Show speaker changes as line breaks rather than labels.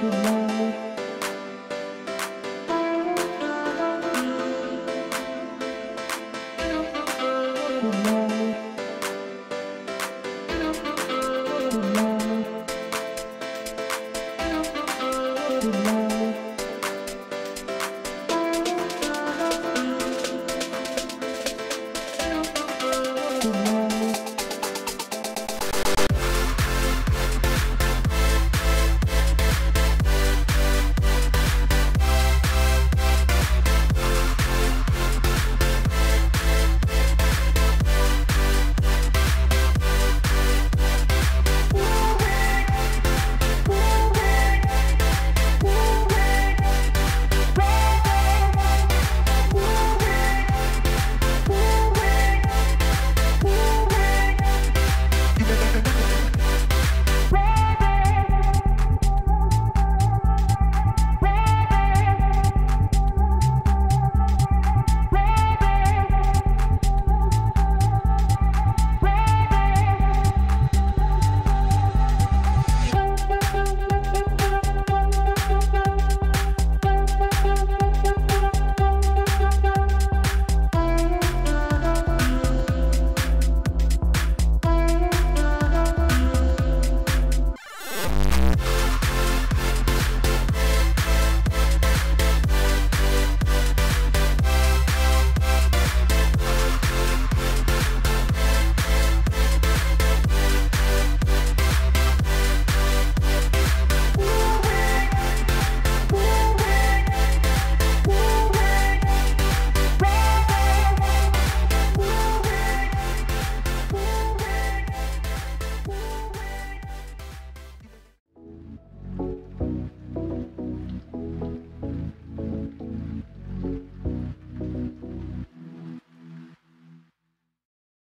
Good morning.